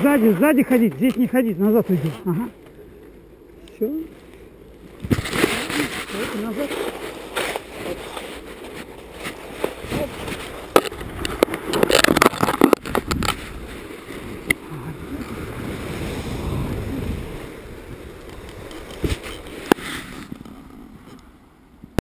Сзади, сзади ходить, здесь не ходить, назад уйди. Ага. Все. назад.